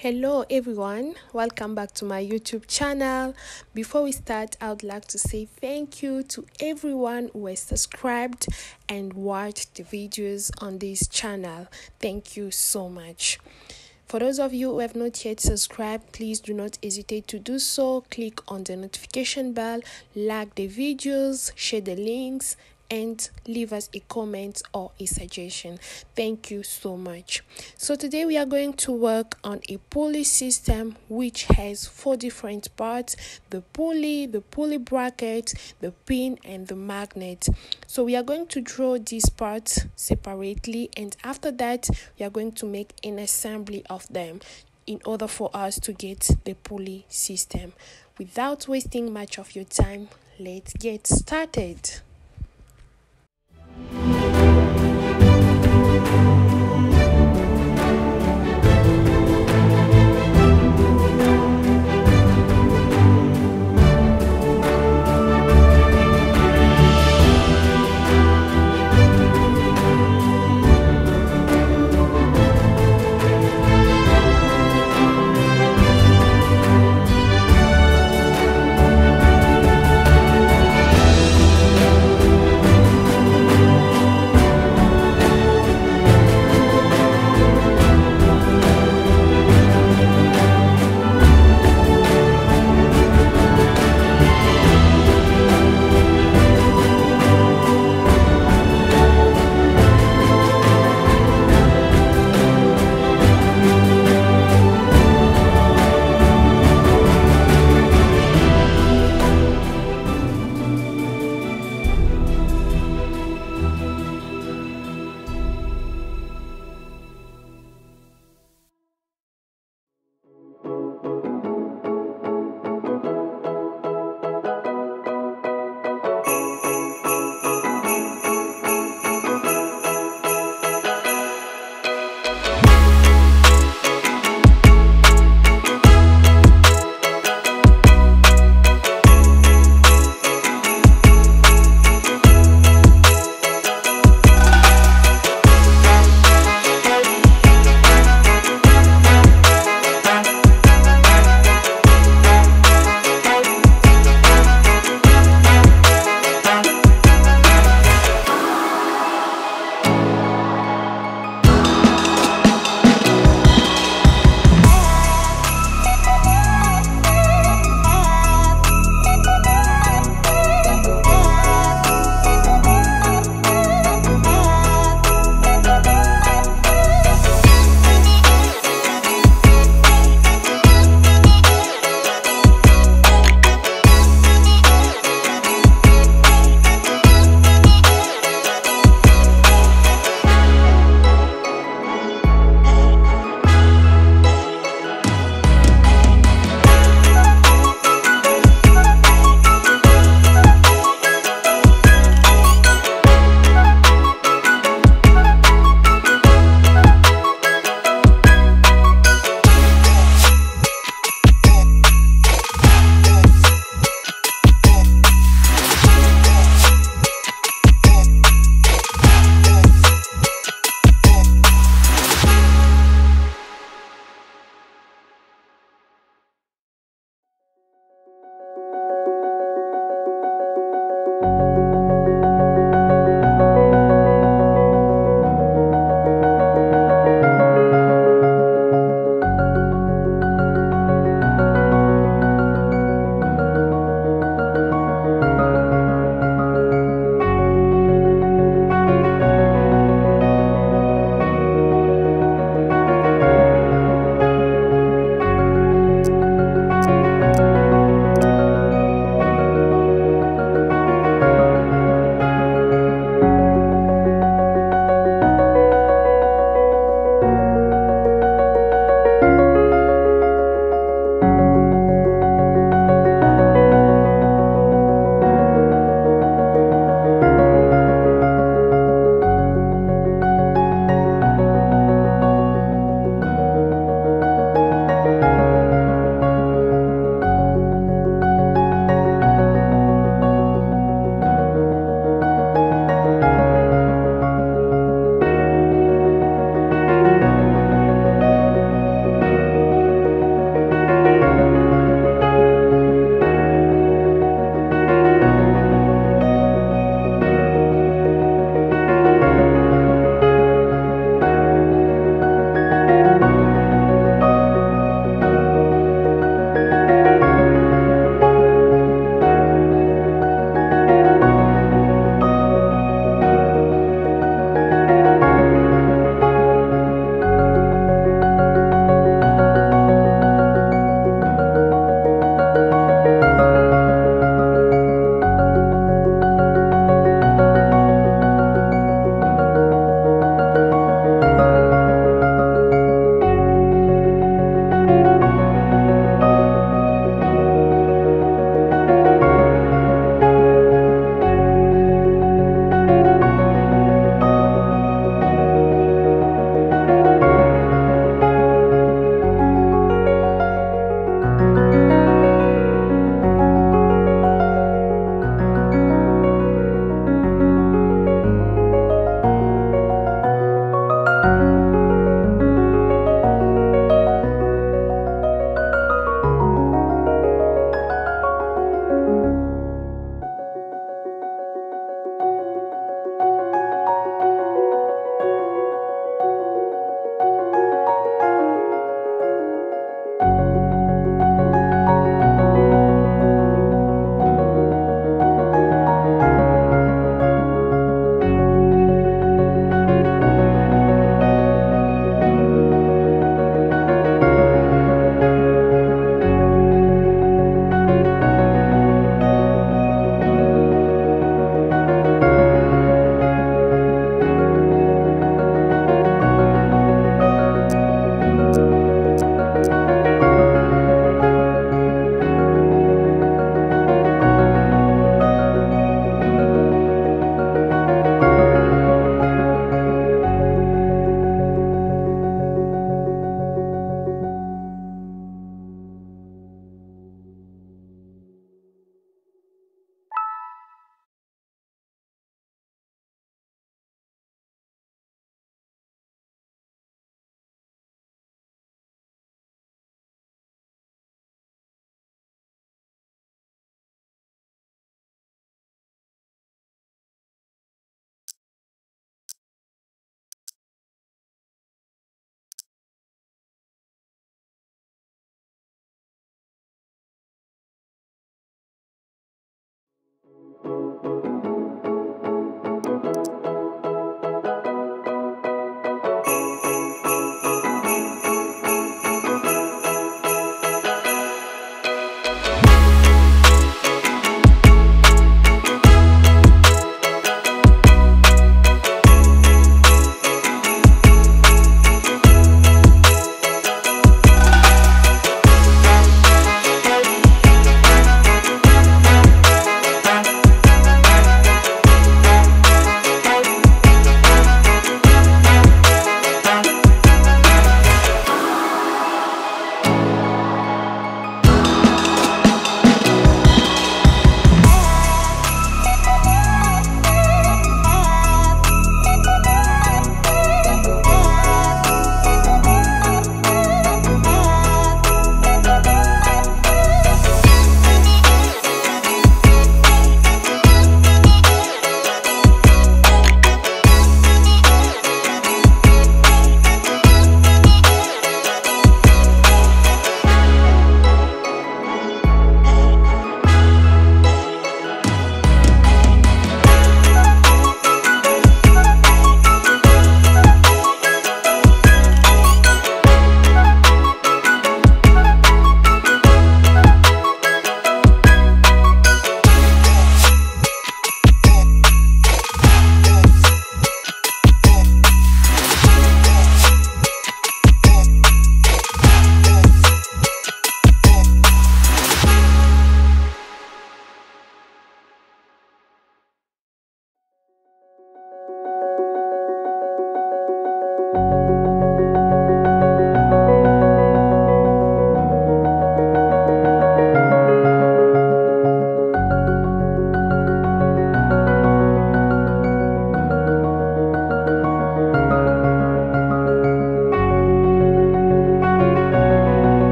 Hello everyone, welcome back to my YouTube channel. Before we start, I would like to say thank you to everyone who has subscribed and watched the videos on this channel. Thank you so much. For those of you who have not yet subscribed, please do not hesitate to do so. Click on the notification bell, like the videos, share the links, and leave us a comment or a suggestion. Thank you so much. So, today we are going to work on a pulley system which has four different parts the pulley, the pulley bracket, the pin, and the magnet. So, we are going to draw these parts separately, and after that, we are going to make an assembly of them in order for us to get the pulley system. Without wasting much of your time, let's get started. Thank you.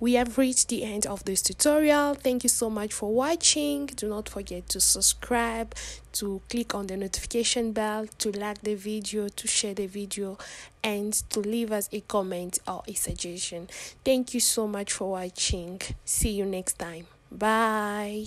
We have reached the end of this tutorial. Thank you so much for watching. Do not forget to subscribe to click on the notification bell to like the video to share the video and to leave us a comment or a suggestion. Thank you so much for watching. See you next time. Bye